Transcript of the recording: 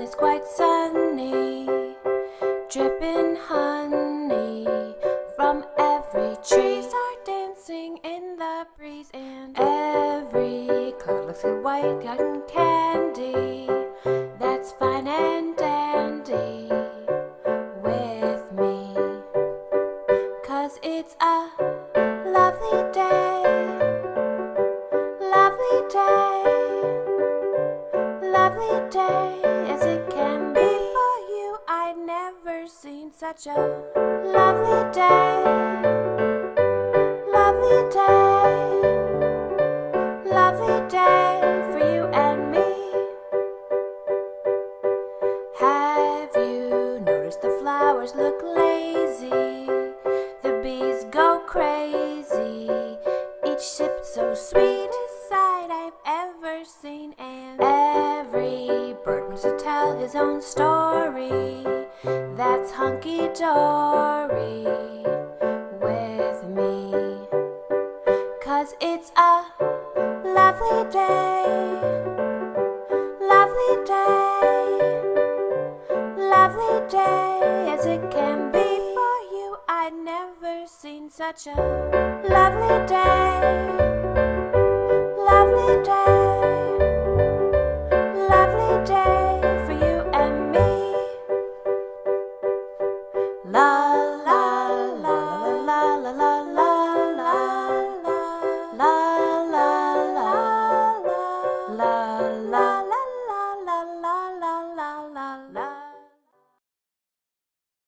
sun is quite sunny, dripping honey from every tree. Start dancing in the breeze, and every cloud looks like white cotton candy. That's fine and dandy with me, cause it's a lovely day, lovely day lovely day such a lovely day. Lovely day. Lovely day for you and me. Have you noticed the flowers look lazy? The bees go crazy. Each sip so sweetest sight I've ever seen, and every bird wants to tell his own story. That's hunky dory with me. Cause it's a lovely day, lovely day, lovely day as it can be. For you, I'd never seen such a lovely day. love.